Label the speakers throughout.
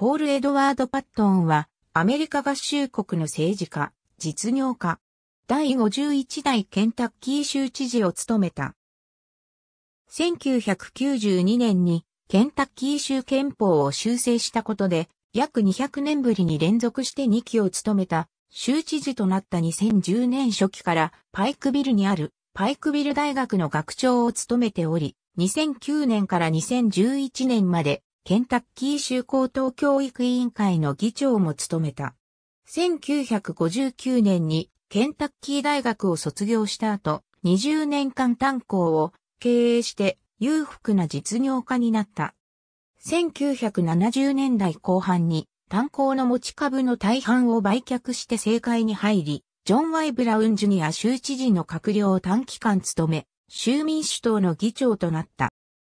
Speaker 1: ポール・エドワード・パットンは、アメリカ合衆国の政治家、実業家、第51代ケンタッキー州知事を務めた。1992年にケンタッキー州憲法を修正したことで、約200年ぶりに連続して2期を務めた州知事となった2010年初期からパイクビルにあるパイクビル大学の学長を務めており、2009年から2011年までケンタッキー州高等教育委員会の議長も務めた。1959年にケンタッキー大学を卒業した後、20年間炭鉱を経営して裕福な実業家になった。1970年代後半に炭鉱の持ち株の大半を売却して政界に入り、ジョン・ワイ・ブラウン・ジュニア州知事の閣僚を短期間務め、州民主党の議長となった。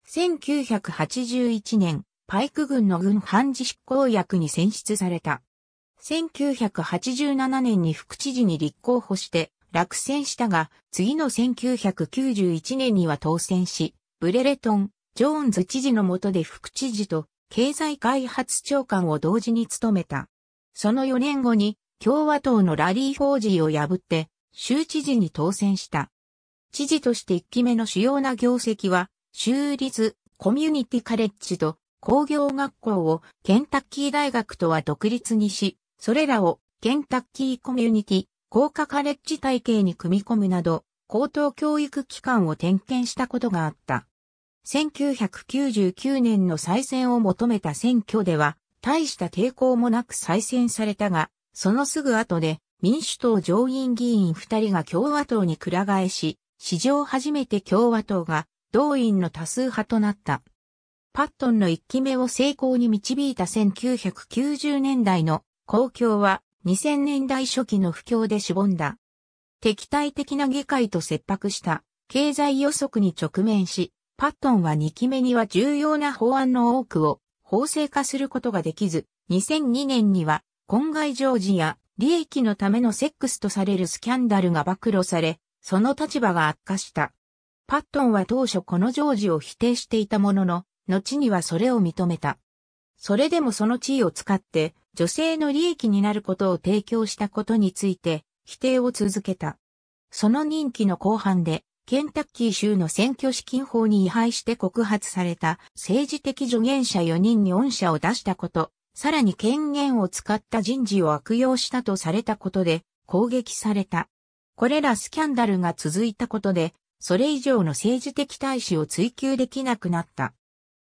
Speaker 1: 1981年、パイク軍の軍判事執行役に選出された。1987年に副知事に立候補して落選したが、次の1991年には当選し、ブレレトン、ジョーンズ知事の下で副知事と経済開発長官を同時に務めた。その4年後に共和党のラリー・フォージーを破って州知事に当選した。知事として1期目の主要な業績は、州立コミュニティカレッジと工業学校をケンタッキー大学とは独立にし、それらをケンタッキーコミュニティ工科カレッジ体系に組み込むなど、高等教育機関を点検したことがあった。1999年の再選を求めた選挙では、大した抵抗もなく再選されたが、そのすぐ後で民主党上院議員2人が共和党にくら替えし、史上初めて共和党が同院の多数派となった。パットンの1期目を成功に導いた1990年代の公共は2000年代初期の不況でしぼんだ。敵対的な議会と切迫した経済予測に直面し、パットンは2期目には重要な法案の多くを法制化することができず、2002年には婚外常時や利益のためのセックスとされるスキャンダルが暴露され、その立場が悪化した。パットンは当初この常時を否定していたものの、後にはそれを認めた。それでもその地位を使って女性の利益になることを提供したことについて否定を続けた。その任期の後半でケンタッキー州の選挙資金法に違反して告発された政治的助言者4人に恩赦を出したこと、さらに権限を使った人事を悪用したとされたことで攻撃された。これらスキャンダルが続いたことで、それ以上の政治的対処を追求できなくなった。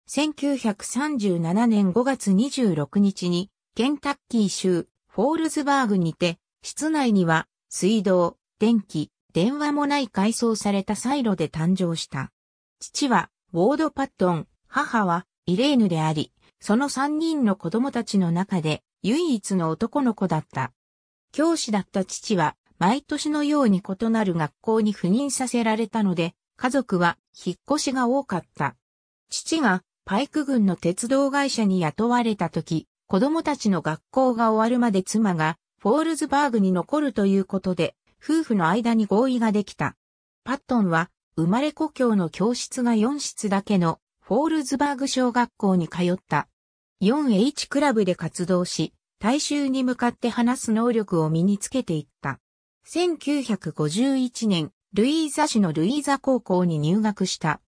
Speaker 1: 1937年5月26日に、ケンタッキー州フォールズバーグにて、室内には水道、電気、電話もない改装されたサイロで誕生した。父はウォード・パットン、母はイレーヌであり、その三人の子供たちの中で唯一の男の子だった。教師だった父は毎年のように異なる学校に赴任させられたので、家族は引っ越しが多かった。父がパイク郡の鉄道会社に雇われた時、子供たちの学校が終わるまで妻がフォールズバーグに残るということで、夫婦の間に合意ができた。パットンは、生まれ故郷の教室が4室だけのフォールズバーグ小学校に通った。4H クラブで活動し、大衆に向かって話す能力を身につけていった。1951年、ルイーザ市のルイーザ高校に入学した。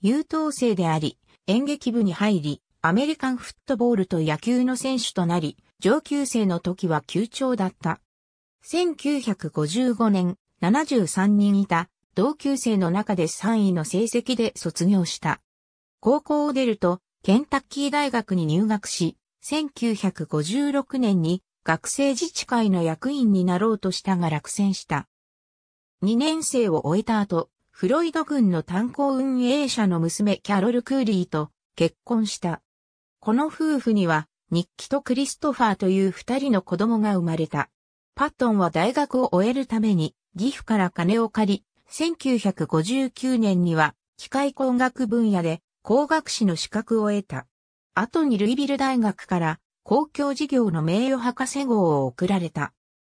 Speaker 1: 優等生であり、演劇部に入り、アメリカンフットボールと野球の選手となり、上級生の時は級長だった。1955年、73人いた同級生の中で3位の成績で卒業した。高校を出ると、ケンタッキー大学に入学し、1956年に学生自治会の役員になろうとしたが落選した。2年生を終えた後、フロイド軍の炭鉱運営者の娘キャロル・クーリーと結婚した。この夫婦には、ニッキとクリストファーという二人の子供が生まれた。パットンは大学を終えるために、義父から金を借り、1959年には、機械工学分野で工学士の資格を得た。後にルイビル大学から公共事業の名誉博士号を贈られた。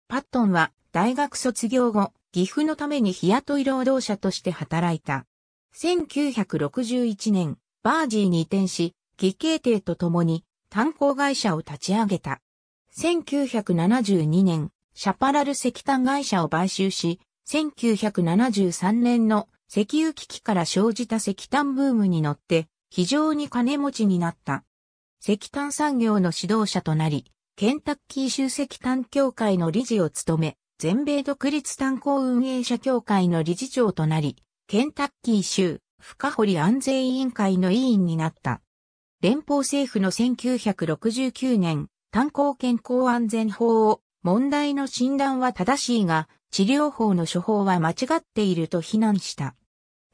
Speaker 1: パットンは大学卒業後、岐阜のために日雇い労働者として働いた。1961年、バージーに移転し、義兄弟と共に炭鉱会社を立ち上げた。1972年、シャパラル石炭会社を買収し、1973年の石油危機から生じた石炭ブームに乗って非常に金持ちになった。石炭産業の指導者となり、ケンタッキー州石炭協会の理事を務め、全米独立炭鉱運営者協会の理事長となり、ケンタッキー州深堀安全委員会の委員になった。連邦政府の1969年、炭鉱健康安全法を問題の診断は正しいが、治療法の処方は間違っていると非難した。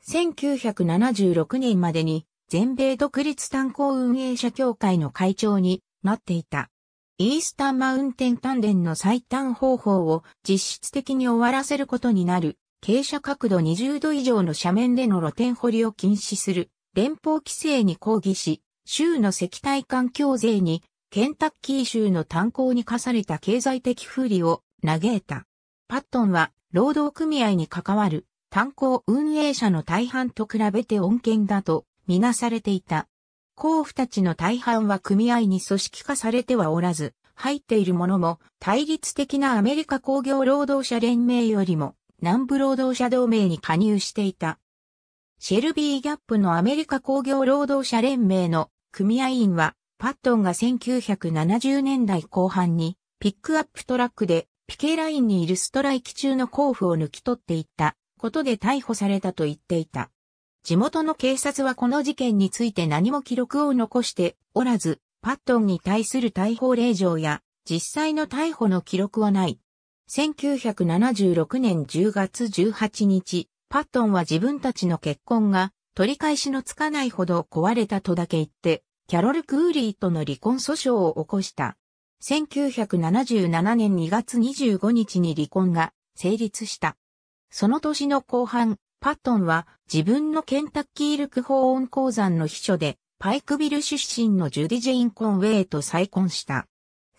Speaker 1: 1976年までに全米独立炭鉱運営者協会の会長になっていた。イースタンマウンテン丹田の最短方法を実質的に終わらせることになる、傾斜角度20度以上の斜面での露天掘りを禁止する、連邦規制に抗議し、州の石炭環境税に、ケンタッキー州の炭鉱に課された経済的不利を嘆いた。パットンは、労働組合に関わる炭鉱運営者の大半と比べて恩恵だとみなされていた。甲府たちの大半は組合に組織化されてはおらず、入っているものも対立的なアメリカ工業労働者連盟よりも南部労働者同盟に加入していた。シェルビーギャップのアメリカ工業労働者連盟の組合員は、パットンが1970年代後半にピックアップトラックでピケラインにいるストライキ中の甲府を抜き取っていったことで逮捕されたと言っていた。地元の警察はこの事件について何も記録を残しておらず、パットンに対する逮捕令状や実際の逮捕の記録はない。1976年10月18日、パットンは自分たちの結婚が取り返しのつかないほど壊れたとだけ言って、キャロル・クーリーとの離婚訴訟を起こした。1977年2月25日に離婚が成立した。その年の後半、パットンは自分のケンタッキールク法音鉱山の秘書で、パイクビル出身のジュディ・ジェイン・コンウェイと再婚した。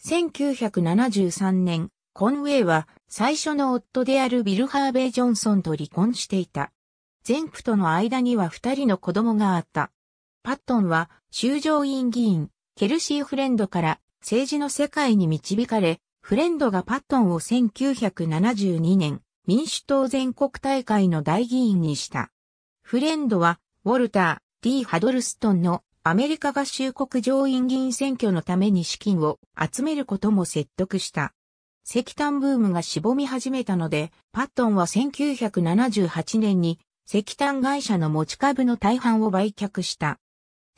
Speaker 1: 1973年、コンウェイは最初の夫であるビル・ハーベイ・ジョンソンと離婚していた。前夫との間には二人の子供があった。パットンは州上院議員、ケルシー・フレンドから政治の世界に導かれ、フレンドがパットンを1972年、民主党全国大会の大議員にした。フレンドは、ウォルター、D. ハドルストンのアメリカ合衆国上院議員選挙のために資金を集めることも説得した。石炭ブームがしぼみ始めたので、パットンは1978年に石炭会社の持ち株の大半を売却した。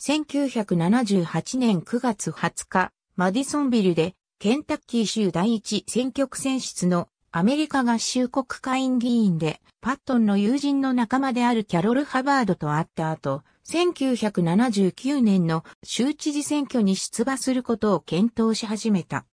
Speaker 1: 1978年9月20日、マディソンビルでケンタッキー州第一選挙区選出のアメリカ合衆国会員議員で、パットンの友人の仲間であるキャロル・ハバードと会った後、1979年の州知事選挙に出馬することを検討し始めた。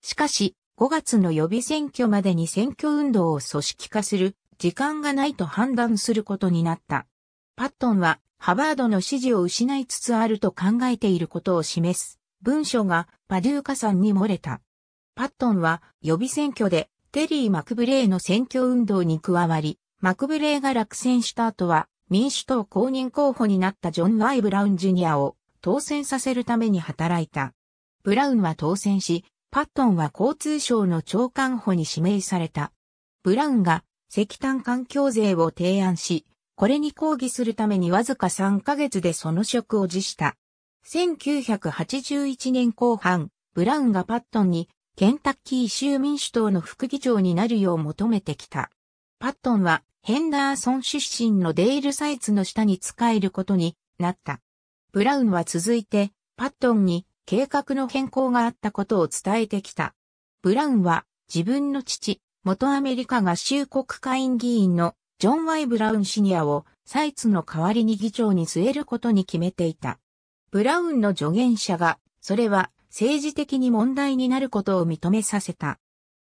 Speaker 1: しかし、5月の予備選挙までに選挙運動を組織化する時間がないと判断することになった。パットンはハバードの支持を失いつつあると考えていることを示す文書がパデューカさんに漏れた。パットンは予備選挙でテリー・マクブレーの選挙運動に加わり、マクブレーが落選した後は、民主党公認候補になったジョン・ワイ・ブラウン・ジュニアを当選させるために働いた。ブラウンは当選し、パットンは交通省の長官補に指名された。ブラウンが石炭環境税を提案し、これに抗議するためにわずか3ヶ月でその職を辞した。1981年後半、ブラウンがパットンにケンタッキー州民主党の副議長になるよう求めてきた。パットンはヘンダーソン出身のデールサイツの下に仕えることになった。ブラウンは続いてパットンに計画の変更があったことを伝えてきた。ブラウンは自分の父、元アメリカ合衆国会員議員のジョン・ワイ・ブラウンシニアをサイツの代わりに議長に据えることに決めていた。ブラウンの助言者が、それは政治的に問題になることを認めさせた。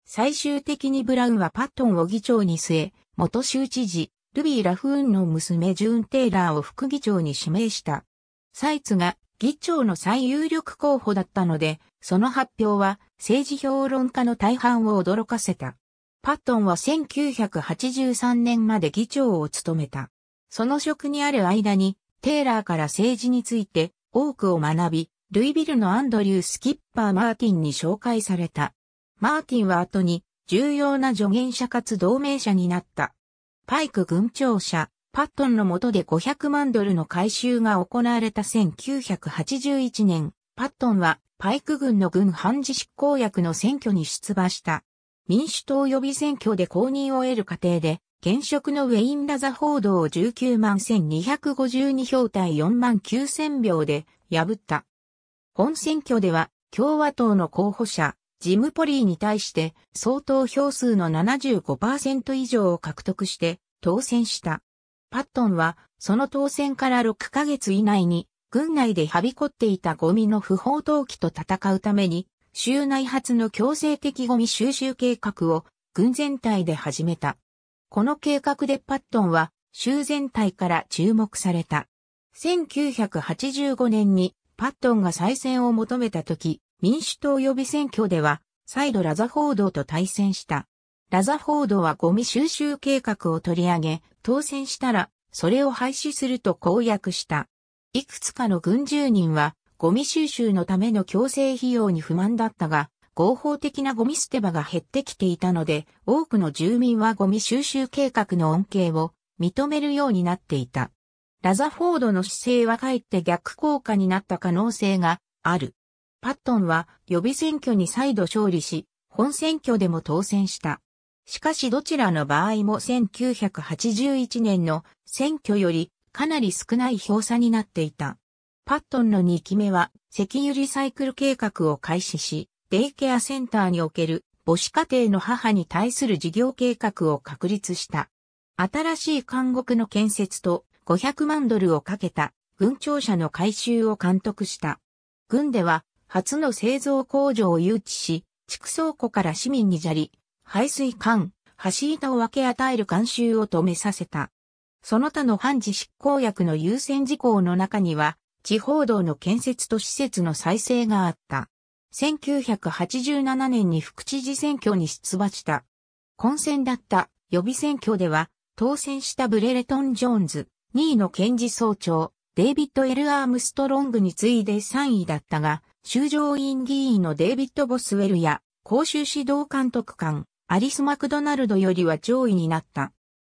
Speaker 1: 最終的にブラウンはパットンを議長に据え、元州知事、ルビー・ラフーンの娘ジューン・テイラーを副議長に指名した。サイツが議長の最有力候補だったので、その発表は政治評論家の大半を驚かせた。パットンは1983年まで議長を務めた。その職にある間に、テイラーから政治について多くを学び、ルイビルのアンドリュー・スキッパー・マーティンに紹介された。マーティンは後に重要な助言者かつ同盟者になった。パイク軍庁舎、パットンの下で500万ドルの回収が行われた1981年、パットンはパイク軍の軍判事執行役の選挙に出馬した。民主党予備選挙で公認を得る過程で、現職のウェイン・ラザ報道を19万1252票対4万9000票で破った。本選挙では共和党の候補者、ジム・ポリーに対して総投票数の75%以上を獲得して当選した。パットンはその当選から6ヶ月以内に軍内ではびこっていたゴミの不法投棄と戦うために州内発の強制的ゴミ収集計画を軍全体で始めた。この計画でパットンは州全体から注目された。1985年にパットンが再選を求めた時、民主党予備選挙では再度ラザフォードと対戦した。ラザフォードはゴミ収集計画を取り上げ、当選したらそれを廃止すると公約した。いくつかの軍住人はゴミ収集のための強制費用に不満だったが、合法的なゴミ捨て場が減ってきていたので、多くの住民はゴミ収集計画の恩恵を認めるようになっていた。ラザフォードの姿勢はかえって逆効果になった可能性がある。パットンは予備選挙に再度勝利し、本選挙でも当選した。しかしどちらの場合も1981年の選挙よりかなり少ない票差になっていた。パットンの2期目は石油リサイクル計画を開始し、デイケアセンターにおける母子家庭の母に対する事業計画を確立した。新しい監獄の建設と500万ドルをかけた軍庁舎の改修を監督した。軍では初の製造工場を誘致し、畜倉庫から市民に砂利、排水管、橋板を分け与える慣習を止めさせた。その他の判事執行役の優先事項の中には、地方道の建設と施設の再生があった。1987年に副知事選挙に出馬した。混戦だった予備選挙では、当選したブレレトン・ジョーンズ、2位の検事総長、デイビッド・エル・アームストロングに次いで3位だったが、州上院議員のデイビッド・ボスウェルや、公衆指導監督官、アリス・マクドナルドよりは上位になった。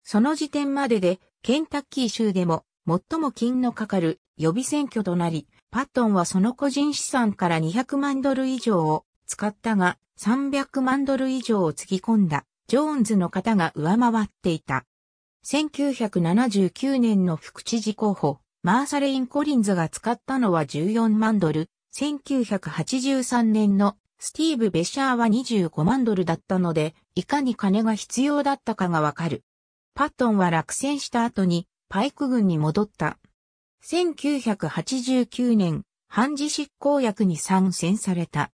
Speaker 1: その時点までで、ケンタッキー州でも、最も金のかかる予備選挙となり、パットンはその個人資産から200万ドル以上を使ったが、300万ドル以上をつぎ込んだ、ジョーンズの方が上回っていた。1979年の副知事候補、マーサレイン・コリンズが使ったのは14万ドル、1983年のスティーブ・ベシャーは25万ドルだったので、いかに金が必要だったかがわかる。パットンは落選した後にパイク軍に戻った。1989年、判事執行役に参戦された。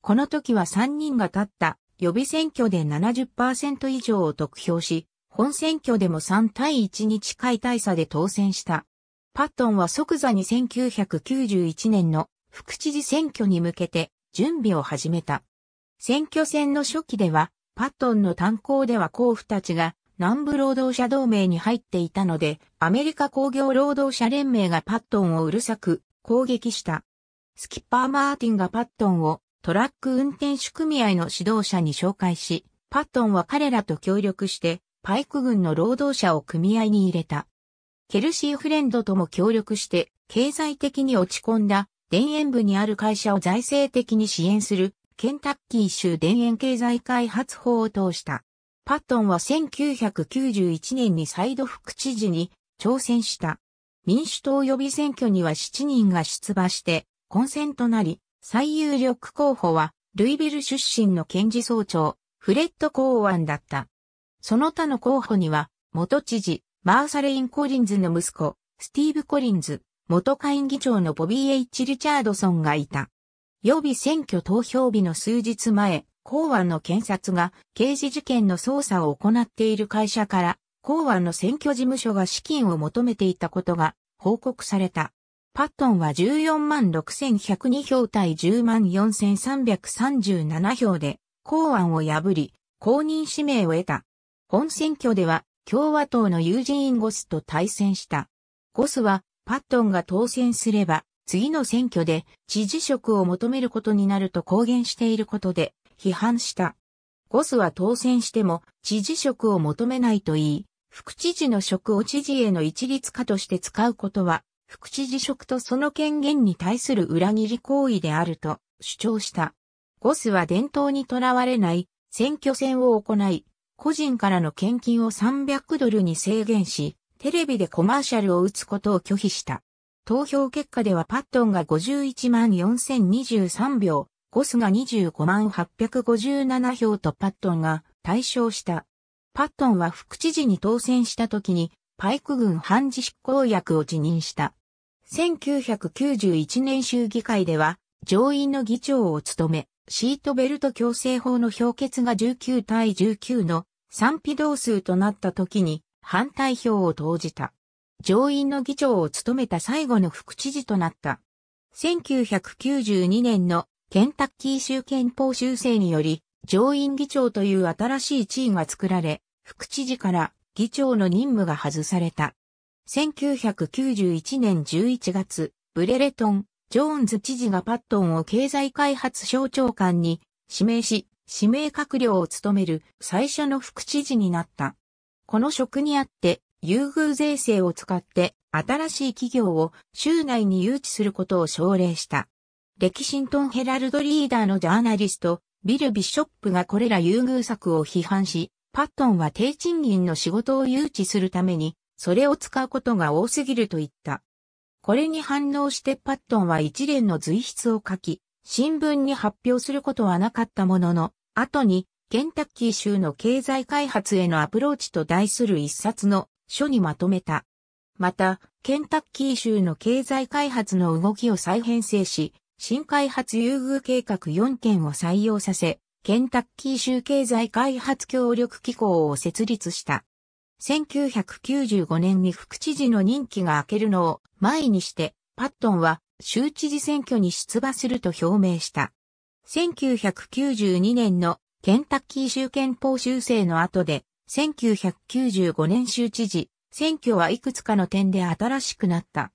Speaker 1: この時は3人が立った予備選挙で70%以上を得票し、本選挙でも3対1に近い大差で当選した。パットンは即座に1991年の副知事選挙に向けて準備を始めた。選挙戦の初期では、パットンの炭鉱では候補たちが南部労働者同盟に入っていたので、アメリカ工業労働者連盟がパットンをうるさく攻撃した。スキッパー・マーティンがパットンをトラック運転手組合の指導者に紹介し、パットンは彼らと協力してパイク軍の労働者を組合に入れた。ケルシー・フレンドとも協力して経済的に落ち込んだ田園部にある会社を財政的に支援するケンタッキー州田園経済開発法を通した。パットンは1991年に再度副知事に挑戦した。民主党予備選挙には7人が出馬して混戦となり、最有力候補はルイビル出身の検事総長、フレッド・コーワンだった。その他の候補には、元知事、マーサレイン・コリンズの息子、スティーブ・コリンズ、元会議長のボビー・エイチ・リチャードソンがいた。予備選挙投票日の数日前、公安の検察が刑事事件の捜査を行っている会社から公安の選挙事務所が資金を求めていたことが報告された。パットンは14万6102票対10万4337票で公安を破り公認指名を得た。本選挙では共和党のユージーン・ゴスと対戦した。ゴスはパットンが当選すれば次の選挙で知事職を求めることになると公言していることで批判した。ゴスは当選しても知事職を求めないと言い、副知事の職を知事への一律化として使うことは、副知事職とその権限に対する裏切り行為であると主張した。ゴスは伝統にとらわれない選挙戦を行い、個人からの献金を300ドルに制限し、テレビでコマーシャルを打つことを拒否した。投票結果ではパットンが51万4023票、ゴスが25万857票とパットンが大勝した。パットンは副知事に当選した時にパイク軍判事執行役を辞任した。1991年州議会では上院の議長を務め、シートベルト強制法の評決が19対19の賛否同数となった時に反対票を投じた。上院の議長を務めた最後の副知事となった。1992年のケンタッキー州憲法修正により、上院議長という新しい地位が作られ、副知事から議長の任務が外された。1991年11月、ブレレトン、ジョーンズ知事がパットンを経済開発省長官に指名し、指名閣僚を務める最初の副知事になった。この職にあって、優遇税制を使って新しい企業を州内に誘致することを奨励した。レキシントンヘラルドリーダーのジャーナリスト、ビル・ビショップがこれら優遇策を批判し、パットンは低賃金の仕事を誘致するために、それを使うことが多すぎると言った。これに反応してパットンは一連の随筆を書き、新聞に発表することはなかったものの、後に、ケンタッキー州の経済開発へのアプローチと題する一冊の書にまとめた。また、ケンタッキー州の経済開発の動きを再編成し、新開発優遇計画4件を採用させ、ケンタッキー州経済開発協力機構を設立した。1995年に副知事の任期が明けるのを前にして、パットンは州知事選挙に出馬すると表明した。1992年のケンタッキー州憲法修正の後で、1995年州知事、選挙はいくつかの点で新しくなった。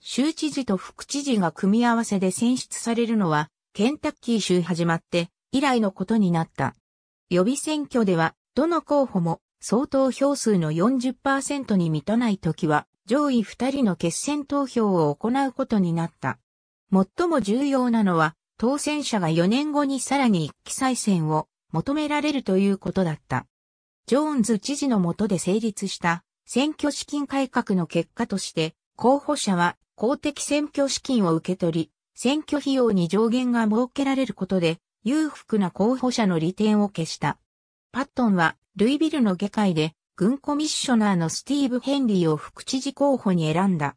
Speaker 1: 州知事と副知事が組み合わせで選出されるのは、ケンタッキー州始まって以来のことになった。予備選挙では、どの候補も総投票数の40%に満たないときは、上位2人の決選投票を行うことになった。最も重要なのは、当選者が4年後にさらに一期再選を求められるということだった。ジョーンズ知事の下で成立した選挙資金改革の結果として、候補者は公的選挙資金を受け取り、選挙費用に上限が設けられることで、裕福な候補者の利点を消した。パットンは、ルイビルの議会で、軍コミッショナーのスティーブ・ヘンリーを副知事候補に選んだ。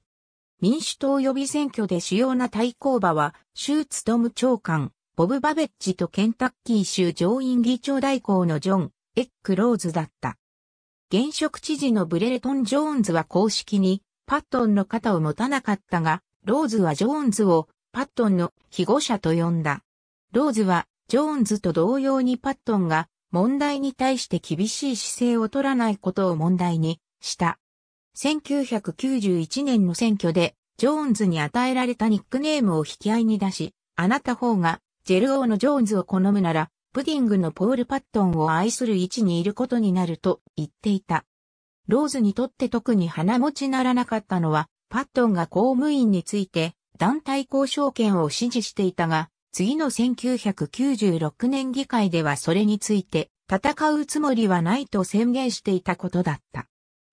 Speaker 1: 民主党予備選挙で主要な対抗馬は、州務長官、ボブ・バベッジとケンタッキー州上院議長代行のジョン・エック・ローズだった。現職知事のブレレトン・ジョーンズは公式にパットンの肩を持たなかったが、ローズはジョーンズをパットンの庇護者と呼んだ。ローズはジョーンズと同様にパットンが問題に対して厳しい姿勢を取らないことを問題にした。1991年の選挙でジョーンズに与えられたニックネームを引き合いに出し、あなた方がジェル王のジョーンズを好むなら、プディングのポール・パットンを愛する位置にいることになると言っていた。ローズにとって特に鼻持ちならなかったのは、パットンが公務員について団体交渉権を支持していたが、次の1996年議会ではそれについて戦うつもりはないと宣言していたことだった。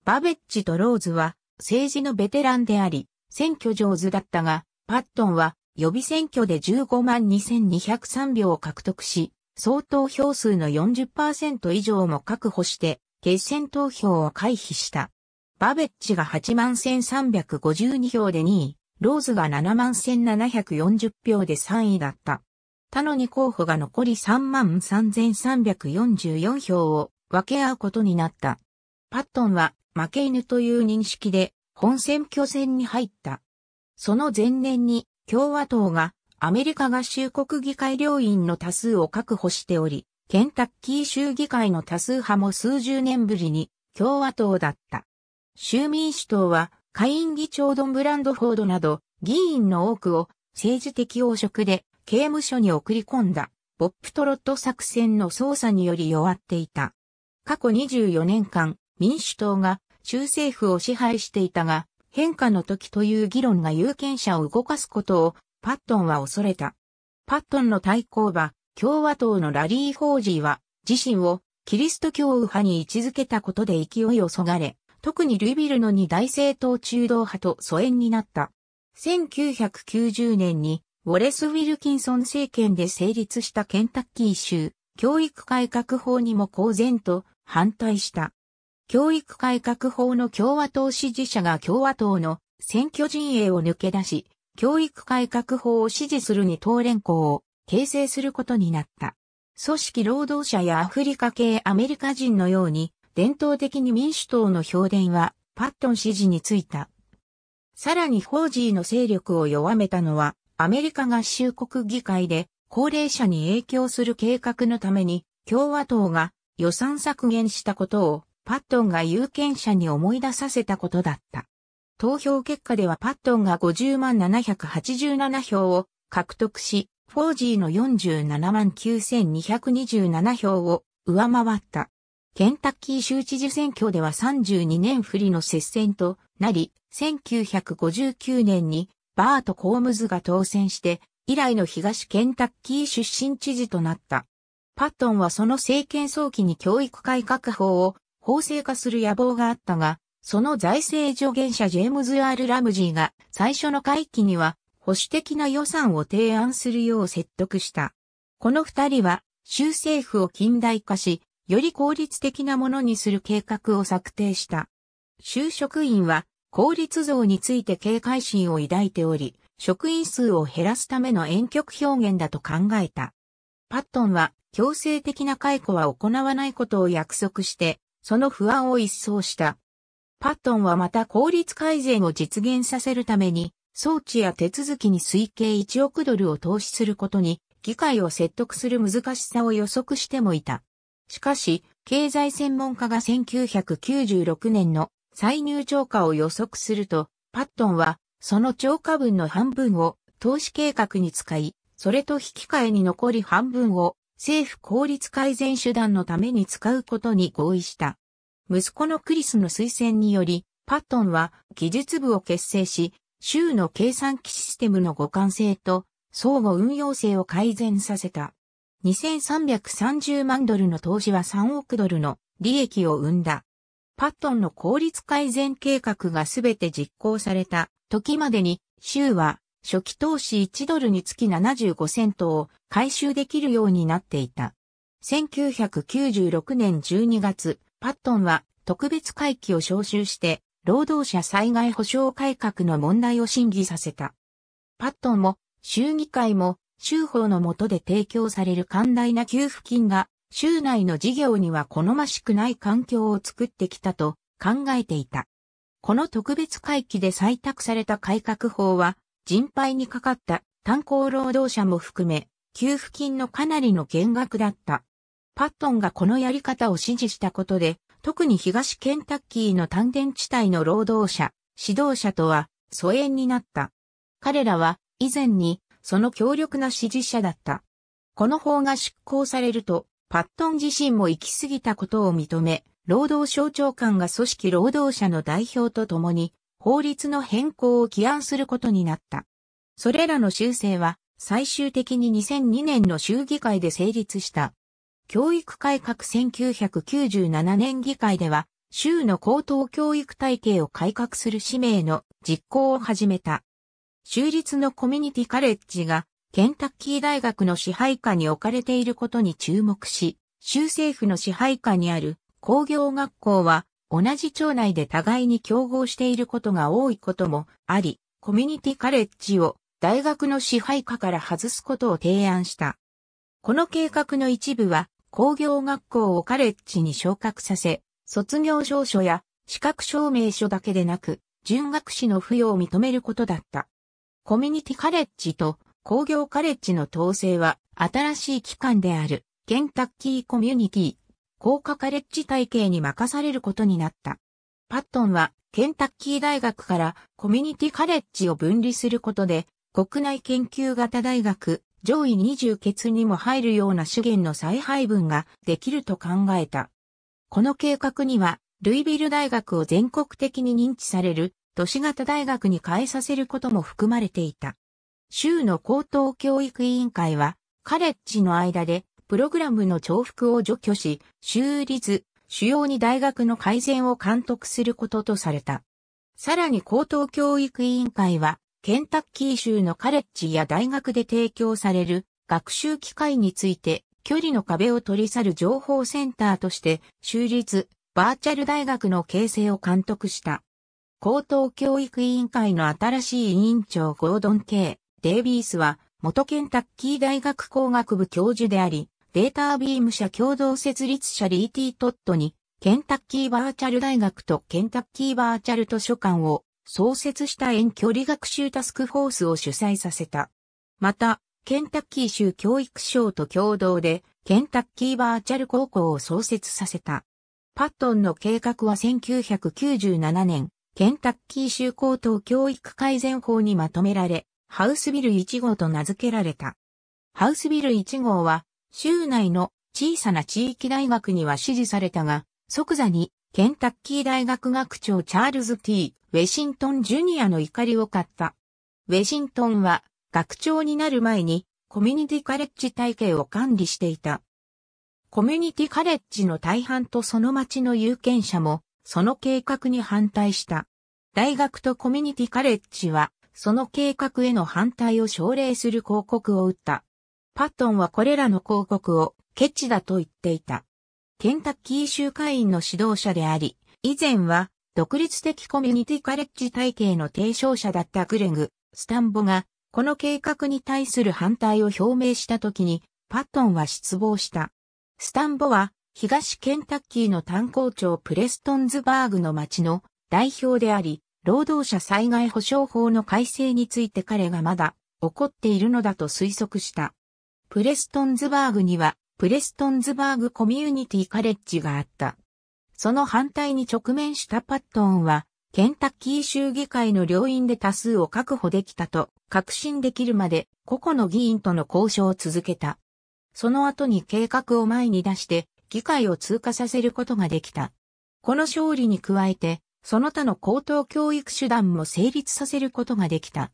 Speaker 1: バベッジとローズは政治のベテランであり、選挙上手だったが、パットンは予備選挙で15万2203票を獲得し、総投票数の40%以上も確保して決選投票を回避した。バベッジが8万1352票で2位、ローズが7万1740票で3位だった。他の2候補が残り3万3344票を分け合うことになった。パットンは負け犬という認識で本選挙戦に入った。その前年に共和党がアメリカ合衆国議会両院の多数を確保しており、ケンタッキー州議会の多数派も数十年ぶりに共和党だった。州民主党は下院議長ドン・ブランドフォードなど議員の多くを政治的汚職で刑務所に送り込んだ、ボップトロット作戦の操作により弱っていた。過去24年間、民主党が州政府を支配していたが、変化の時という議論が有権者を動かすことをパットンは恐れた。パットンの対抗馬、共和党のラリー・フォージーは自身をキリスト教右派に位置づけたことで勢いをそがれ、特にルイビルの二大政党中道派と疎遠になった。1990年にウォレス・ウィルキンソン政権で成立したケンタッキー州教育改革法にも公然と反対した。教育改革法の共和党支持者が共和党の選挙陣営を抜け出し、教育改革法を支持するに党連行を形成することになった。組織労働者やアフリカ系アメリカ人のように、伝統的に民主党の評伝はパットン支持についた。さらにフォージーの勢力を弱めたのは、アメリカ合衆国議会で高齢者に影響する計画のために共和党が予算削減したことをパットンが有権者に思い出させたことだった。投票結果ではパットンが50万787票を獲得し、フォージーの47万9227票を上回った。ケンタッキー州知事選挙では32年振りの接戦となり、1959年にバート・コームズが当選して、以来の東ケンタッキー出身知事となった。パットンはその政権早期に教育改革法を法制化する野望があったが、その財政助言者ジェームズ・アール・ラムジーが最初の会期には保守的な予算を提案するよう説得した。この二人は州政府を近代化し、より効率的なものにする計画を策定した。州職員は効率像について警戒心を抱いており、職員数を減らすための遠曲表現だと考えた。パットンは強制的な解雇は行わないことを約束して、その不安を一掃した。パットンはまた効率改善を実現させるために、装置や手続きに推計1億ドルを投資することに、議会を説得する難しさを予測してもいた。しかし、経済専門家が1996年の歳入超過を予測すると、パットンは、その超過分の半分を投資計画に使い、それと引き換えに残り半分を政府効率改善手段のために使うことに合意した。息子のクリスの推薦により、パットンは技術部を結成し、州の計算機システムの互換性と相互運用性を改善させた。2330万ドルの投資は3億ドルの利益を生んだ。パットンの効率改善計画がすべて実行された時までに、州は初期投資1ドルにつき75セントを回収できるようになっていた。1996年12月、パットンは特別会期を招集して、労働者災害保障改革の問題を審議させた。パットンも、州議会も、州法の下で提供される寛大な給付金が、州内の事業には好ましくない環境を作ってきたと考えていた。この特別会期で採択された改革法は、人配にかかった炭鉱労働者も含め、給付金のかなりの減額だった。パットンがこのやり方を支持したことで、特に東ケンタッキーの丹田地帯の労働者、指導者とは疎遠になった。彼らは以前にその強力な支持者だった。この法が執行されると、パットン自身も行き過ぎたことを認め、労働省長官が組織労働者の代表と共に法律の変更を起案することになった。それらの修正は最終的に2002年の州議会で成立した。教育改革1997年議会では州の高等教育体系を改革する使命の実行を始めた。州立のコミュニティカレッジがケンタッキー大学の支配下に置かれていることに注目し、州政府の支配下にある工業学校は同じ町内で互いに競合していることが多いこともあり、コミュニティカレッジを大学の支配下から外すことを提案した。この計画の一部は工業学校をカレッジに昇格させ、卒業証書や資格証明書だけでなく、準学士の付与を認めることだった。コミュニティカレッジと工業カレッジの統制は新しい機関であるケンタッキーコミュニティ高価カレッジ体系に任されることになった。パットンはケンタッキー大学からコミュニティカレッジを分離することで、国内研究型大学、上位20決にも入るような資源の再配分ができると考えた。この計画には、ルイビル大学を全国的に認知される都市型大学に変えさせることも含まれていた。州の高等教育委員会は、カレッジの間でプログラムの重複を除去し、州立、主要に大学の改善を監督することとされた。さらに高等教育委員会は、ケンタッキー州のカレッジや大学で提供される学習機会について、距離の壁を取り去る情報センターとして、州立バーチャル大学の形成を監督した。高等教育委員会の新しい委員長ゴードン・ケイ・デイビースは、元ケンタッキー大学工学部教授であり、データビーム社共同設立者リーティトットに、ケンタッキーバーチャル大学とケンタッキーバーチャル図書館を創設した遠距離学習タスクフォースを主催させた。また、ケンタッキー州教育省と共同で、ケンタッキーバーチャル高校を創設させた。パットンの計画は1997年、ケンタッキー州高等教育改善法にまとめられ、ハウスビル1号と名付けられた。ハウスビル1号は、州内の小さな地域大学には支持されたが、即座にケンタッキー大学学長チャールズ・ T・ ウェシントン・ジュニアの怒りを買った。ウェシントンは学長になる前にコミュニティカレッジ体系を管理していた。コミュニティカレッジの大半とその町の有権者も、その計画に反対した。大学とコミュニティカレッジは、その計画への反対を奨励する広告を打った。パットンはこれらの広告をケチだと言っていた。ケンタッキー州会員の指導者であり、以前は独立的コミュニティカレッジ体系の提唱者だったグレグ、スタンボが、この計画に対する反対を表明したときに、パットンは失望した。スタンボは東ケンタッキーの炭鉱町プレストンズバーグの町の代表であり、労働者災害保障法の改正について彼がまだ怒っているのだと推測した。プレストンズバーグにはプレストンズバーグコミュニティカレッジがあった。その反対に直面したパットンは、ケンタッキー州議会の両院で多数を確保できたと確信できるまで個々の議員との交渉を続けた。その後に計画を前に出して議会を通過させることができた。この勝利に加えて、その他の高等教育手段も成立させることができた。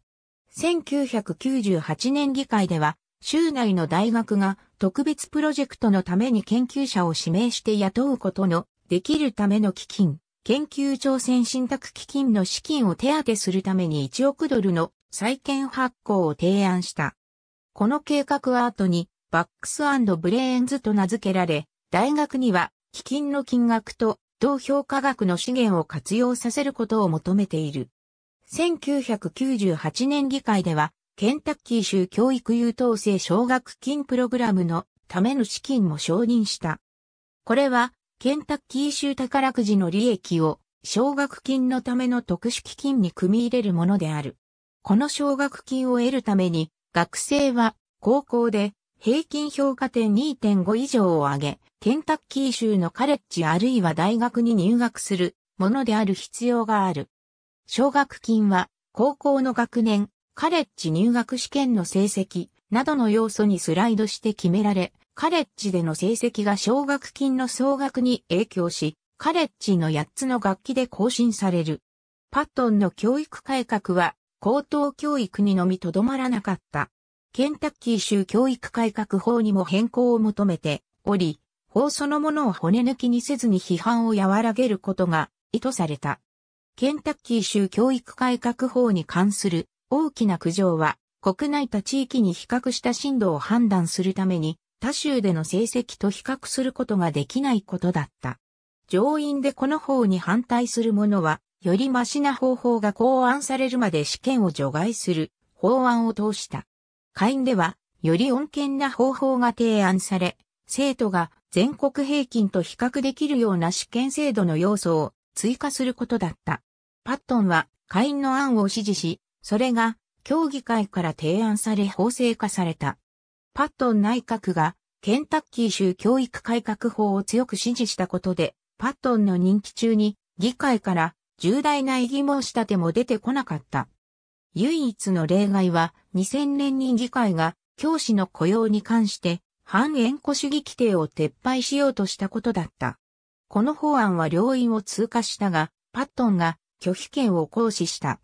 Speaker 1: 1998年議会では、州内の大学が特別プロジェクトのために研究者を指名して雇うことのできるための基金、研究挑戦信託基金の資金を手当てするために1億ドルの債券発行を提案した。この計画は後にバックスブレーンズと名付けられ、大学には基金の金額と同評価額の資源を活用させることを求めている。1998年議会では、ケンタッキー州教育優等生奨学金プログラムのための資金も承認した。これは、ケンタッキー州宝くじの利益を奨学金のための特殊基金に組み入れるものである。この奨学金を得るために、学生は高校で平均評価点2.5以上を上げ、ケンタッキー州のカレッジあるいは大学に入学するものである必要がある。奨学金は高校の学年、カレッジ入学試験の成績などの要素にスライドして決められ、カレッジでの成績が奨学金の総額に影響し、カレッジの8つの学期で更新される。パットンの教育改革は高等教育にのみとどまらなかった。ケンタッキー州教育改革法にも変更を求めており、法そのものを骨抜きにせずに批判を和らげることが意図された。ケンタッキー州教育改革法に関する大きな苦情は、国内他地域に比較した進度を判断するために、他州での成績と比較することができないことだった。上院でこの法に反対する者は、よりマシな方法が考案されるまで試験を除外する法案を通した。会員では、より穏健な方法が提案され、生徒が全国平均と比較できるような試験制度の要素を追加することだった。パットンは会員の案を支持し、それが協議会から提案され法制化された。パットン内閣がケンタッキー州教育改革法を強く支持したことで、パットンの任期中に議会から重大な異議申し立ても出てこなかった。唯一の例外は2000年に議会が教師の雇用に関して反縁故主義規定を撤廃しようとしたことだった。この法案は両院を通過したが、パットンが拒否権を行使した。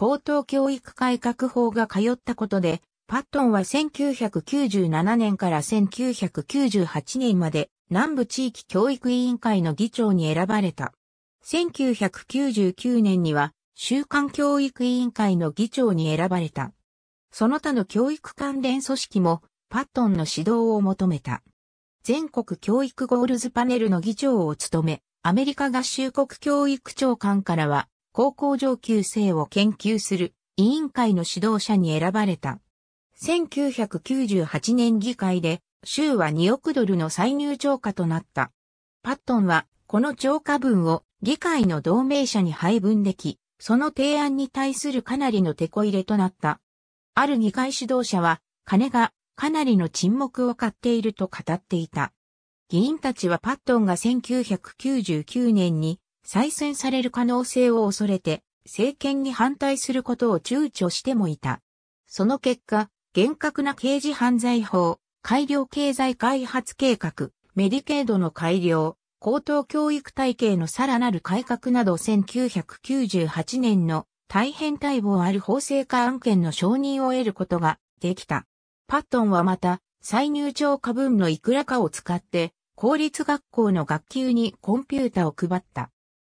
Speaker 1: 高等教育改革法が通ったことで、パットンは1997年から1998年まで南部地域教育委員会の議長に選ばれた。1999年には週間教育委員会の議長に選ばれた。その他の教育関連組織もパットンの指導を求めた。全国教育ゴールズパネルの議長を務め、アメリカ合衆国教育長官からは高校上級生を研究する委員会の指導者に選ばれた。1998年議会で州は2億ドルの歳入超過となった。パットンはこの超過分を議会の同盟者に配分でき、その提案に対するかなりの手こ入れとなった。ある議会指導者は、金がかなりの沈黙を買っていると語っていた。議員たちはパットンが1999年に再選される可能性を恐れて、政権に反対することを躊躇してもいた。その結果、厳格な刑事犯罪法、改良経済開発計画、メディケードの改良、高等教育体系のさらなる改革など1998年の大変待望ある法制化案件の承認を得ることができた。パットンはまた、再入庁化分のいくらかを使って、公立学校の学級にコンピュータを配った。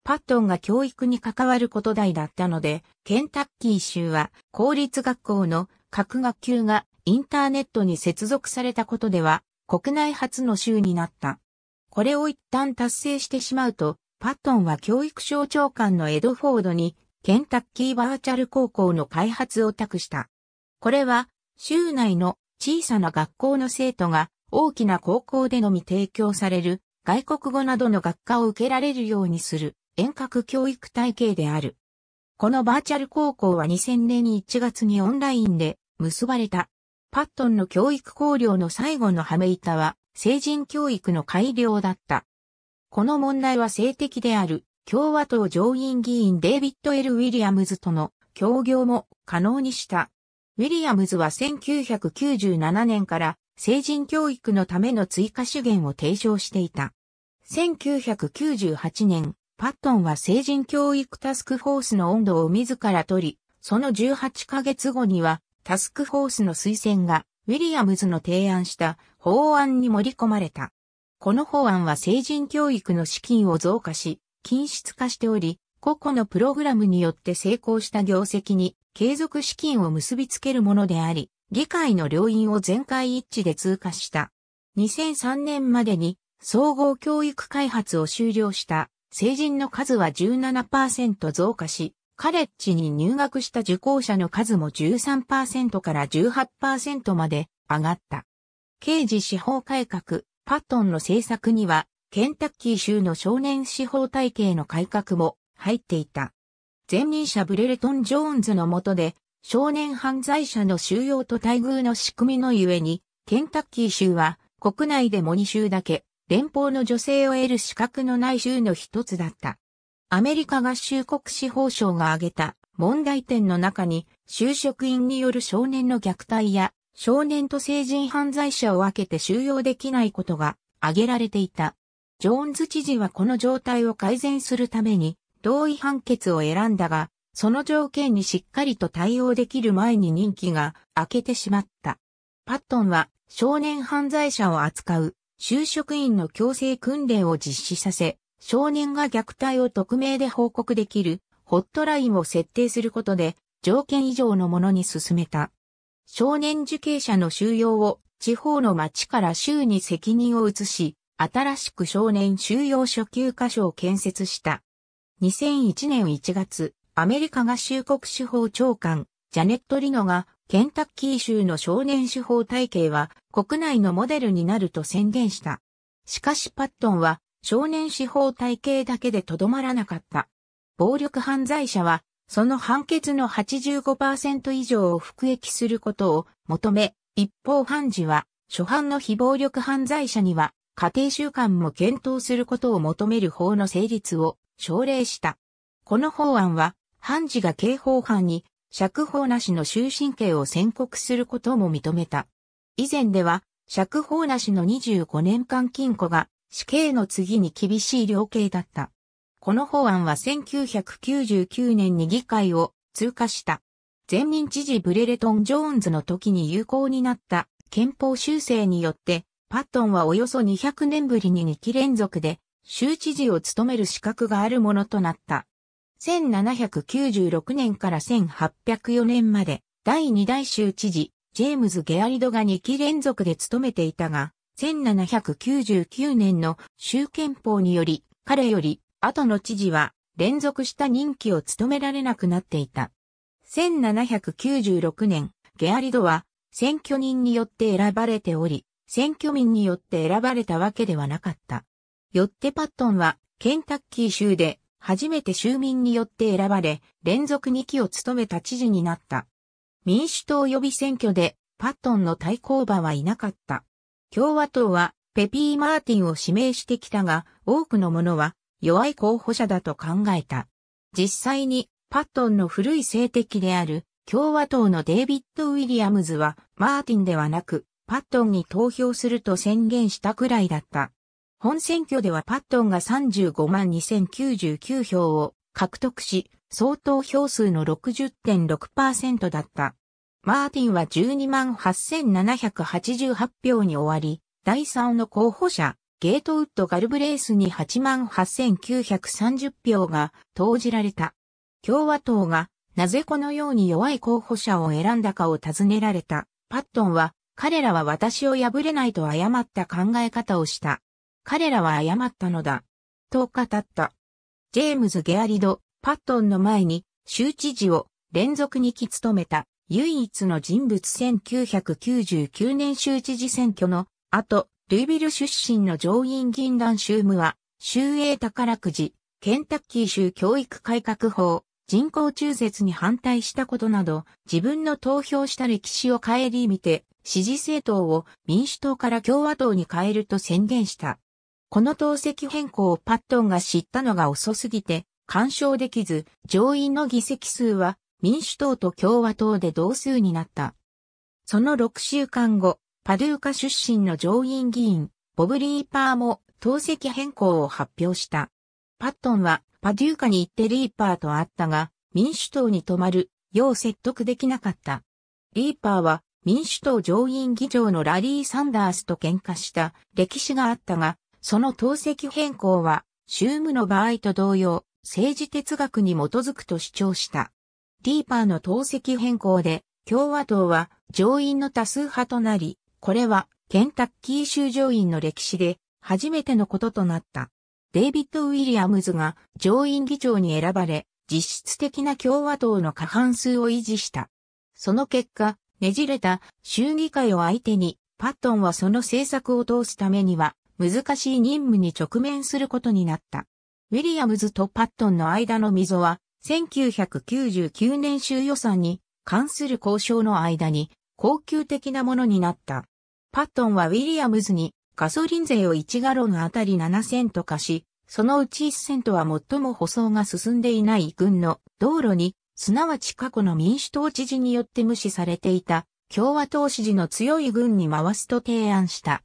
Speaker 1: パットンが教育に関わること代だったので、ケンタッキー州は公立学校の各学級がインターネットに接続されたことでは、国内初の州になった。これを一旦達成してしまうと、パットンは教育省長官のエドフォードに、ケンタッキーバーチャル高校の開発を託した。これは、州内の小さな学校の生徒が大きな高校でのみ提供される外国語などの学科を受けられるようにする遠隔教育体系である。このバーチャル高校は2000年1月にオンラインで結ばれた。パットンの教育考慮の最後のハメイタは、成人教育の改良だった。この問題は性的である、共和党上院議員デイビッド・エル・ウィリアムズとの協業も可能にした。ウィリアムズは1997年から成人教育のための追加資源を提唱していた。1998年、パットンは成人教育タスクフォースの温度を自ら取り、その18ヶ月後にはタスクフォースの推薦がウィリアムズの提案した法案に盛り込まれた。この法案は成人教育の資金を増加し、均質化しており、個々のプログラムによって成功した業績に継続資金を結びつけるものであり、議会の両院を全会一致で通過した。2003年までに総合教育開発を終了した成人の数は17%増加し、カレッジに入学した受講者の数も13%から18%まで上がった。刑事司法改革、パットンの政策には、ケンタッキー州の少年司法体系の改革も入っていた。前任者ブレレトン・ジョーンズの下で、少年犯罪者の収容と待遇の仕組みのゆえに、ケンタッキー州は国内でも2州だけ、連邦の女性を得る資格のない州の一つだった。アメリカ合衆国司法省が挙げた問題点の中に、就職員による少年の虐待や、少年と成人犯罪者を分けて収容できないことが挙げられていた。ジョーンズ知事はこの状態を改善するために、同意判決を選んだが、その条件にしっかりと対応できる前に任期が明けてしまった。パットンは少年犯罪者を扱う就職員の強制訓練を実施させ、少年が虐待を匿名で報告できるホットラインを設定することで条件以上のものに進めた。少年受刑者の収容を地方の町から州に責任を移し、新しく少年収容所級箇所を建設した。2001年1月、アメリカ合衆国司法長官、ジャネット・リノが、ケンタッキー州の少年司法体系は国内のモデルになると宣言した。しかしパットンは少年司法体系だけでとどまらなかった。暴力犯罪者は、その判決の85%以上を服役することを求め、一方判事は、初犯の非暴力犯罪者には、家庭習慣も検討することを求める法の成立を奨励した。この法案は、判事が刑法犯に釈放なしの終身刑を宣告することも認めた。以前では、釈放なしの25年間禁錮が死刑の次に厳しい量刑だった。この法案は1999年に議会を通過した。前任知事ブレレトン・ジョーンズの時に有効になった憲法修正によって、パットンはおよそ200年ぶりに2期連続で州知事を務める資格があるものとなった。1796年から1804年まで第二代州知事、ジェームズ・ゲアリドが2期連続で務めていたが、1799年の州憲法により、彼より後の知事は連続した任期を務められなくなっていた。1796年、ゲアリドは選挙人によって選ばれており、選挙民によって選ばれたわけではなかった。よってパットンはケンタッキー州で初めて州民によって選ばれ、連続2期を務めた知事になった。民主党予備選挙でパットンの対抗馬はいなかった。共和党はペピー・マーティンを指名してきたが、多くの者は弱い候補者だと考えた。実際にパットンの古い政敵である共和党のデイビッド・ウィリアムズはマーティンではなくパットンに投票すると宣言したくらいだった。本選挙ではパットンが35万2099票を獲得し、総投票数の60.6%だった。マーティンは12万8788票に終わり、第3の候補者、ゲートウッド・ガルブレースに8万8930票が投じられた。共和党がなぜこのように弱い候補者を選んだかを尋ねられた。パットンは彼らは私を破れないと誤った考え方をした。彼らは誤ったのだ。と語った。ジェームズ・ゲアリド、パットンの前に、州知事を連続に期務めた唯一の人物1999年州知事選挙の後、ルイビル出身の上院議員団州務は、州営宝くじ、ケンタッキー州教育改革法、人工中絶に反対したことなど、自分の投票した歴史を顧みて、支持政党を民主党から共和党に変えると宣言した。この党籍変更をパットンが知ったのが遅すぎて、干渉できず、上院の議席数は民主党と共和党で同数になった。その6週間後、パドゥーカ出身の上院議員、ボブ・リーパーも党籍変更を発表した。パットンはパドゥーカに行ってリーパーと会ったが、民主党に泊まるよう説得できなかった。リーパーは民主党上院議長のラリー・サンダースと喧嘩した歴史があったが、その党籍変更は、州務の場合と同様、政治哲学に基づくと主張した。リーパーの党籍変更で、共和党は上院の多数派となり、これはケンタッキー州上院の歴史で初めてのこととなった。デイビッド・ウィリアムズが上院議長に選ばれ、実質的な共和党の過半数を維持した。その結果、ねじれた州議会を相手に、パットンはその政策を通すためには、難しい任務に直面することになった。ウィリアムズとパットンの間の溝は、1999年州予算に関する交渉の間に高級的なものになった。パットンはウィリアムズにガソリン税を1ガロンあたり7セント化し、そのうち1セントは最も舗装が進んでいない軍の道路に、すなわち過去の民主党知事によって無視されていた共和党支持の強い軍に回すと提案した。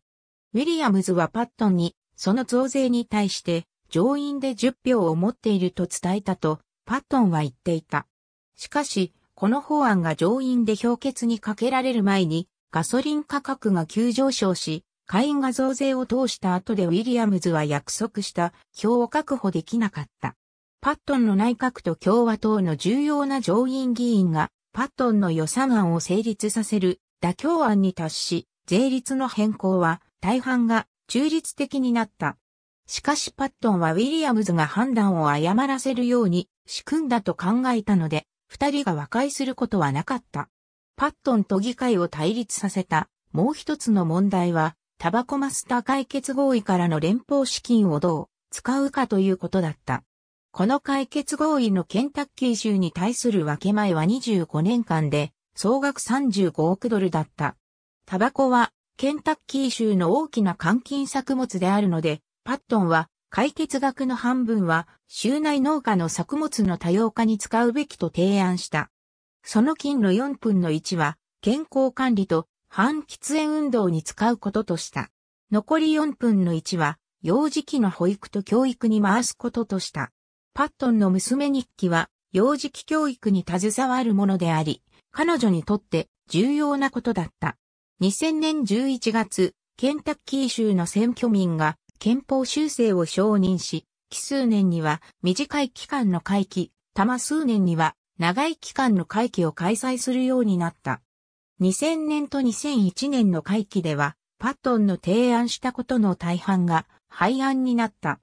Speaker 1: ウィリアムズはパットンに、その増税に対して、上院で10票を持っていると伝えたと、パットンは言っていた。しかし、この法案が上院で評決にかけられる前に、ガソリン価格が急上昇し、下院が増税を通した後でウィリアムズは約束した票を確保できなかった。パットンの内閣と共和党の重要な上院議員がパットンの予算案を成立させる妥協案に達し、税率の変更は大半が中立的になった。しかしパットンはウィリアムズが判断を誤らせるように仕組んだと考えたので、二人が和解することはなかった。パットンと議会を対立させたもう一つの問題は、タバコマスター解決合意からの連邦資金をどう使うかということだった。この解決合意のケンタッキー州に対する分け前は25年間で総額35億ドルだった。タバコはケンタッキー州の大きな換金作物であるので、パットンは解決額の半分は、州内農家の作物の多様化に使うべきと提案した。その金の4分の1は、健康管理と反喫煙運動に使うこととした。残り4分の1は、幼児期の保育と教育に回すこととした。パットンの娘日記は、幼児期教育に携わるものであり、彼女にとって重要なことだった。2000年11月、ケンタッキー州の選挙民が憲法修正を承認し、奇数年には短い期間の会期、多数年には長い期間の会期を開催するようになった。2000年と2001年の会期では、パットンの提案したことの大半が廃案になった。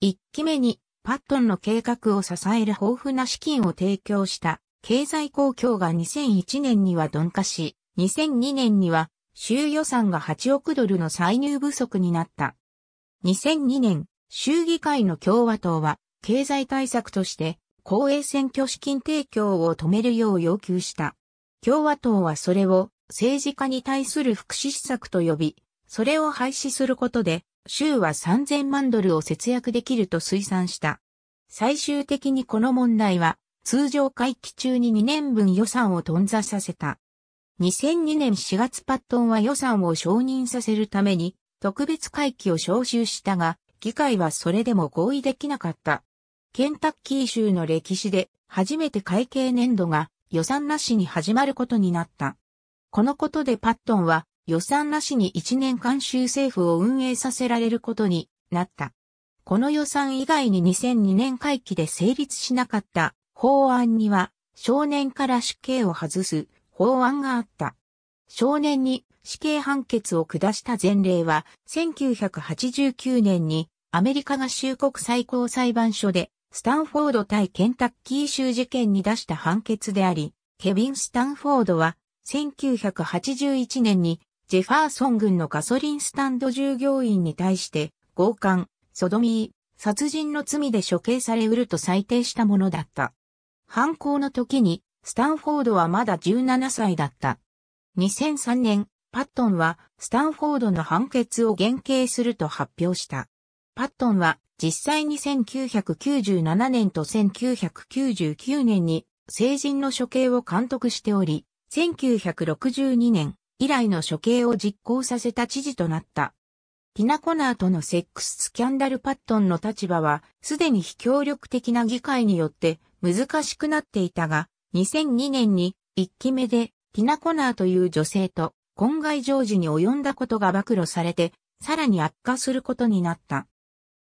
Speaker 1: 一期目にパットンの計画を支える豊富な資金を提供した経済公共が2001年には鈍化し、2002年には州予算が8億ドルの歳入不足になった。2002年、州議会の共和党は経済対策として公営選挙資金提供を止めるよう要求した。共和党はそれを政治家に対する福祉施策と呼び、それを廃止することで、州は3000万ドルを節約できると推算した。最終的にこの問題は、通常会期中に2年分予算を頓挫させた。2002年4月パットンは予算を承認させるために、特別会期を招集したが、議会はそれでも合意できなかった。ケンタッキー州の歴史で初めて会計年度が予算なしに始まることになった。このことでパットンは予算なしに1年間州政府を運営させられることになった。この予算以外に2002年会期で成立しなかった法案には少年から死刑を外す法案があった。少年に死刑判決を下した前例は1989年にアメリカ合衆国最高裁判所でスタンフォード対ケンタッキー州事件に出した判決であり、ケビン・スタンフォードは、1981年にジェファーソン郡のガソリンスタンド従業員に対して、強姦、ソドミー、殺人の罪で処刑されうると裁定したものだった。犯行の時に、スタンフォードはまだ17歳だった。2003年、パットンは、スタンフォードの判決を減刑すると発表した。パットンは、実際に1997年と1999年に成人の処刑を監督しており、1962年以来の処刑を実行させた知事となった。ティナコナーとのセックススキャンダルパットンの立場は、すでに非協力的な議会によって難しくなっていたが、2002年に一期目でティナコナーという女性と婚外成就に及んだことが暴露されて、さらに悪化することになった。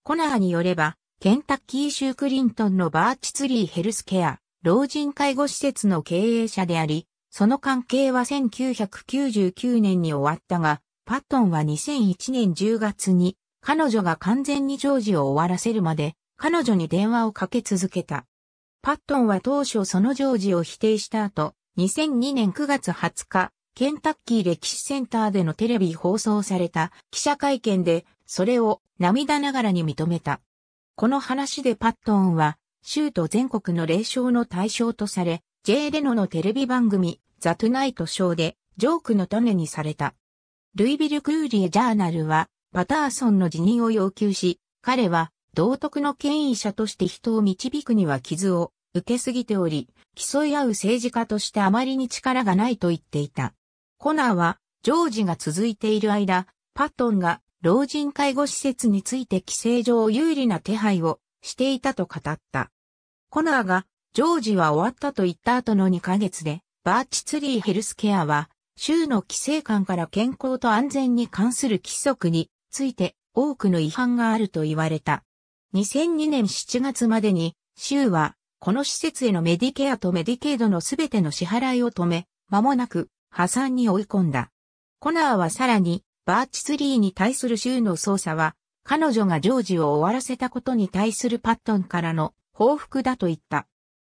Speaker 1: コナーによれば、ケンタッキー州クリントンのバーチツリーヘルスケア、老人介護施設の経営者であり、その関係は1999年に終わったが、パットンは2001年10月に、彼女が完全に常時を終わらせるまで、彼女に電話をかけ続けた。パットンは当初その常時を否定した後、2002年9月20日、ケンタッキー歴史センターでのテレビ放送された記者会見で、それを涙ながらに認めた。この話でパットンは、州と全国の霊障の対象とされ、J. レノのテレビ番組、ザ・トゥナイトショーで、ジョークの種にされた。ルイビル・クーリエ・ジャーナルは、パターソンの辞任を要求し、彼は、道徳の権威者として人を導くには傷を受けすぎており、競い合う政治家としてあまりに力がないと言っていた。コナーは、ジョージが続いている間、パットンが老人介護施設について規制上有利な手配をしていたと語った。コナーが、ジョージは終わったと言った後の2ヶ月で、バーチツリーヘルスケアは、州の規制官から健康と安全に関する規則について多くの違反があると言われた。2002年7月までに、州は、この施設へのメディケアとメディケードのすべての支払いを止め、間もなく破産に追い込んだ。コナーはさらに、バーチツリーに対する州の捜査は、彼女がジョージを終わらせたことに対するパットンからの報復だと言った。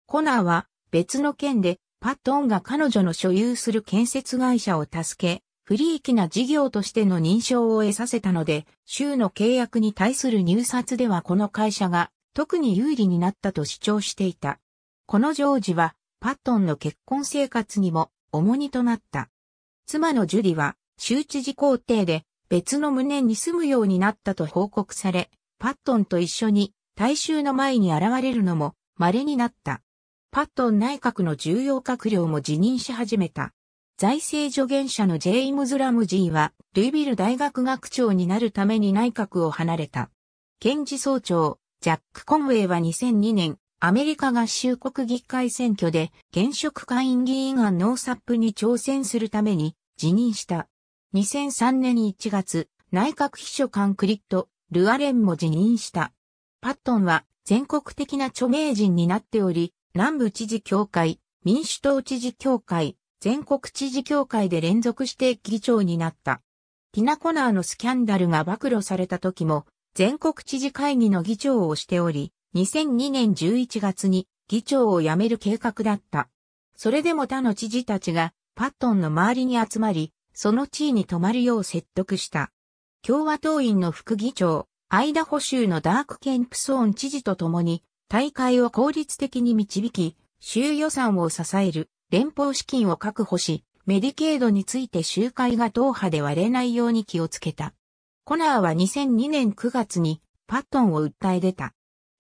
Speaker 1: コナーは別の件でパットンが彼女の所有する建設会社を助け、不利益な事業としての認証を得させたので、州の契約に対する入札ではこの会社が特に有利になったと主張していた。このジョージはパットンの結婚生活にも重荷となった。妻のジュディは州知事公邸で別の棟に住むようになったと報告され、パットンと一緒に大衆の前に現れるのも稀になった。パットン内閣の重要閣僚も辞任し始めた。財政助言者のジェームズ・ラムジーは、ルイビル大学学長になるために内閣を離れた。検事総長、ジャック・コンウェイは2002年、アメリカ合衆国議会選挙で、現職下院議員案ノーサップに挑戦するために辞任した。2003年1月、内閣秘書官クリット、ルアレンも辞任した。パットンは全国的な著名人になっており、南部知事協会、民主党知事協会、全国知事協会で連続して議長になった。ティナコナーのスキャンダルが暴露された時も、全国知事会議の議長をしており、2002年11月に議長を辞める計画だった。それでも他の知事たちがパットンの周りに集まり、その地位に止まるよう説得した。共和党員の副議長、アイダホ州のダーク・ケンプソーン知事と共に、大会を効率的に導き、州予算を支える連邦資金を確保し、メディケードについて集会が党派で割れないように気をつけた。コナーは2002年9月にパットンを訴え出た。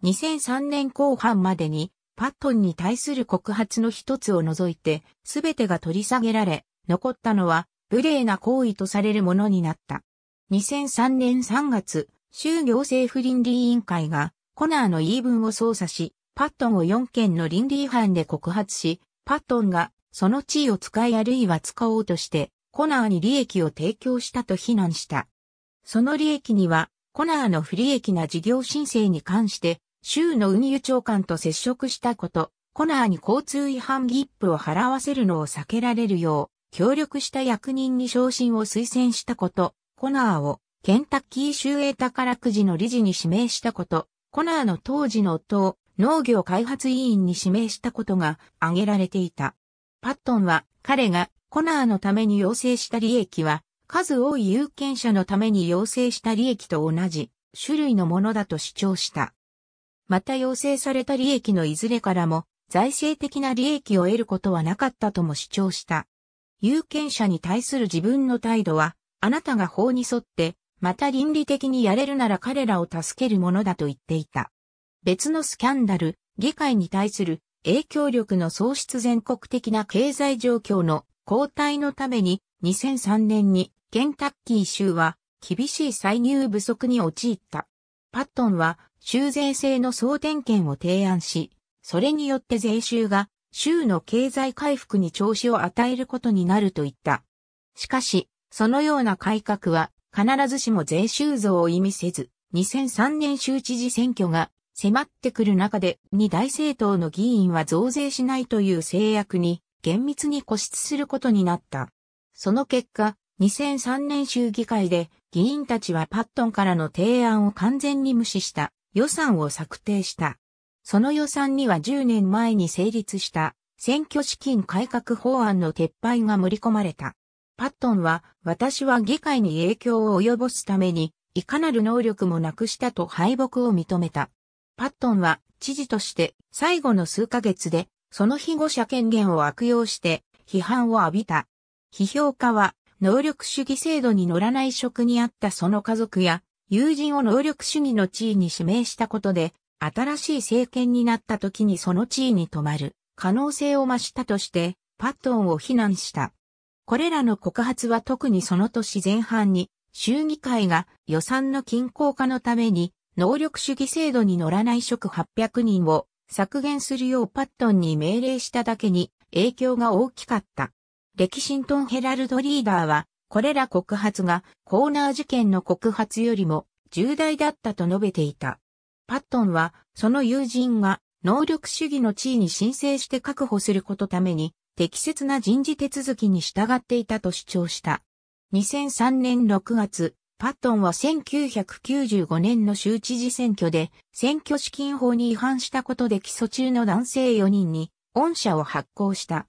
Speaker 1: 2003年後半までにパットンに対する告発の一つを除いて全てが取り下げられ、残ったのは無礼な行為とされるものになった。2003年3月、州行政不倫理委員会がコナーの言い分を操作し、パットンを4件の倫理違反で告発し、パットンがその地位を使いあるいは使おうとして、コナーに利益を提供したと非難した。その利益には、コナーの不利益な事業申請に関して、州の運輸長官と接触したこと、コナーに交通違反ギップを払わせるのを避けられるよう、協力した役人に昇進を推薦したこと、コナーをケンタッキー州営宝くじの理事に指名したこと、コナーの当時の夫を農業開発委員に指名したことが挙げられていた。パットンは彼がコナーのために要請した利益は数多い有権者のために要請した利益と同じ種類のものだと主張した。また要請された利益のいずれからも財政的な利益を得ることはなかったとも主張した。有権者に対する自分の態度はあなたが法に沿ってまた倫理的にやれるなら彼らを助けるものだと言っていた。別のスキャンダル、議会に対する影響力の喪失全国的な経済状況の後退のために2003年にケンタッキー州は厳しい歳入不足に陥った。パットンは州税制の総点検を提案し、それによって税収が州の経済回復に調子を与えることになると言った。しかし、そのような改革は必ずしも税収増を意味せず、2003年州知事選挙が迫ってくる中で、二大政党の議員は増税しないという制約に厳密に固執することになった。その結果、2003年州議会で議員たちはパットンからの提案を完全に無視した予算を策定した。その予算には10年前に成立した選挙資金改革法案の撤廃が盛り込まれた。パットンは私は議会に影響を及ぼすためにいかなる能力もなくしたと敗北を認めた。パットンは知事として最後の数ヶ月でその庇護者権限を悪用して批判を浴びた。批評家は能力主義制度に乗らない職にあったその家族や友人を能力主義の地位に指名したことで新しい政権になった時にその地位に止まる可能性を増したとしてパットンを非難した。これらの告発は特にその年前半に州議会が予算の均衡化のために能力主義制度に乗らない職800人を削減するようパットンに命令しただけに影響が大きかった。レキシントンヘラルドリーダーは、これら告発がコーナー事件の告発よりも重大だったと述べていた。パットンは、その友人が能力主義の地位に申請して確保することために適切な人事手続きに従っていたと主張した。2003年6月、パットンは1995年の州知事選挙で選挙資金法に違反したことで起訴中の男性4人に恩赦を発行した。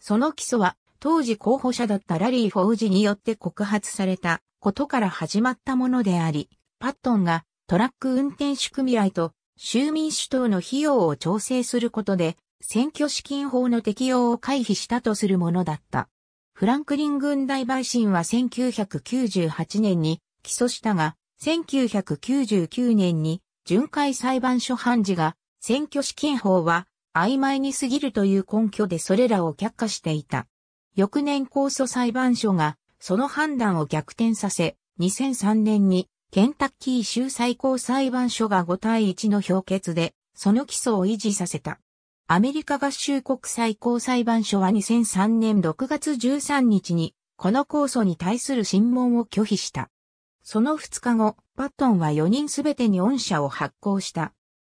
Speaker 1: その起訴は当時候補者だったラリー・フォージによって告発されたことから始まったものであり、パットンがトラック運転手組合と州民主党の費用を調整することで選挙資金法の適用を回避したとするものだった。フランクリン軍大陪審は1998年に起訴したが、1999年に巡回裁判所判事が選挙資金法は曖昧に過ぎるという根拠でそれらを却下していた。翌年控訴裁判所がその判断を逆転させ、2003年にケンタッキー州最高裁判所が5対1の評決でその起訴を維持させた。アメリカ合衆国最高裁判所は2003年6月13日にこの控訴に対する審問を拒否した。その2日後、パットンは4人すべてに恩赦を発行した。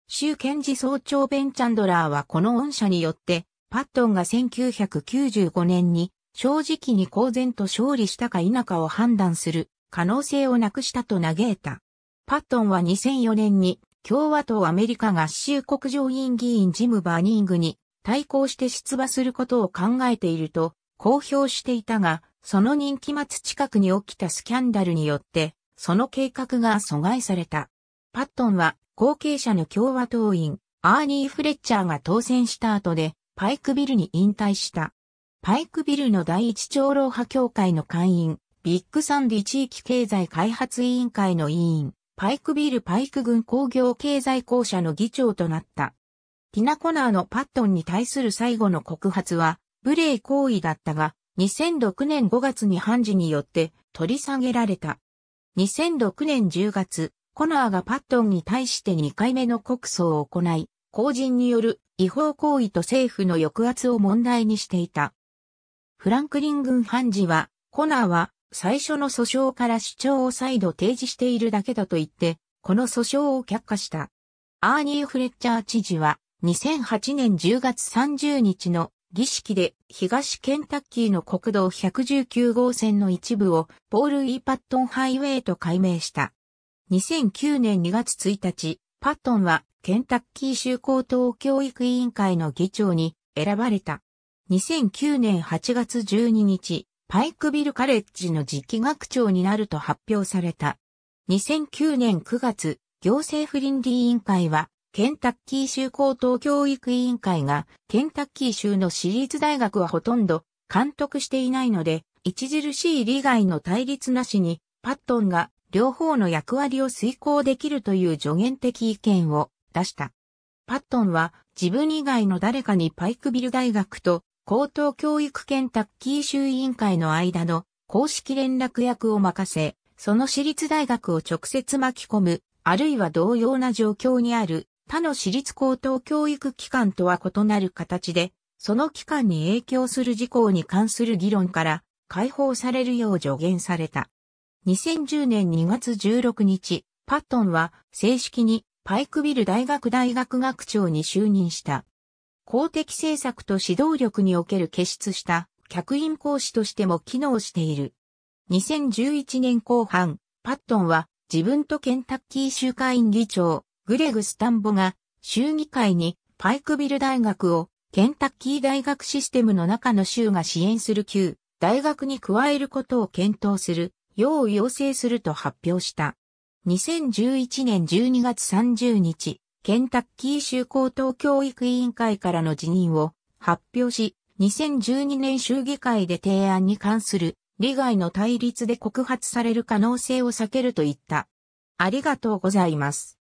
Speaker 1: 州検事総長ベン・チャンドラーはこの恩赦によって、パットンが1995年に正直に公然と勝利したか否かを判断する可能性をなくしたと嘆いた。パットンは2004年に共和党アメリカ合衆国上院議員ジム・バーニングに対抗して出馬することを考えていると公表していたが、その任期末近くに起きたスキャンダルによって、その計画が阻害された。パットンは後継者の共和党員、アーニー・フレッチャーが当選した後で、パイクビルに引退した。パイクビルの第一長老派協会の会員、ビッグサンディ地域経済開発委員会の委員、パイクビルパイク郡工業経済公社の議長となった。ティナコナーのパットンに対する最後の告発は、無礼行為だったが、2006年5月に判事によって取り下げられた。2006年10月、コナーがパットンに対して2回目の告訴を行い、公人による違法行為と政府の抑圧を問題にしていた。フランクリン軍判事は、コナーは最初の訴訟から主張を再度提示しているだけだと言って、この訴訟を却下した。アーニー・フレッチャー知事は、2008年10月30日の儀式で東ケンタッキーの国道119号線の一部をポール・イー・パットンハイウェイと改名した。2009年2月1日、パットンはケンタッキー州高等教育委員会の議長に選ばれた。2009年8月12日、パイクビルカレッジの次期学長になると発表された。2009年9月、行政不倫理委員会はケンタッキー州高等教育委員会が、ケンタッキー州の私立大学はほとんど監督していないので、著しい利害の対立なしに、パットンが両方の役割を遂行できるという助言的意見を出した。パットンは自分以外の誰かにパイクビル大学と高等教育ケンタッキー州委員会の間の公式連絡役を任せ、その私立大学を直接巻き込む、あるいは同様な状況にある他の私立高等教育機関とは異なる形で、その機関に影響する事項に関する議論から解放されるよう助言された。2010年2月16日、パットンは正式にパイクビル大学大学学長に就任した。公的政策と指導力における傑出した客員講師としても機能している。2011年後半、パットンは自分とケンタッキー州会員議長、グレグ・スタンボが州議会にパイクビル大学をケンタッキー大学システムの中の州が支援する旧大学に加えることを検討するよう要請すると発表した。2011年12月30日、ケンタッキー州高等教育委員会からの辞任を発表し、2012年州議会で提案に関する利害の対立で告発される可能性を避けると言った。ありがとうございます。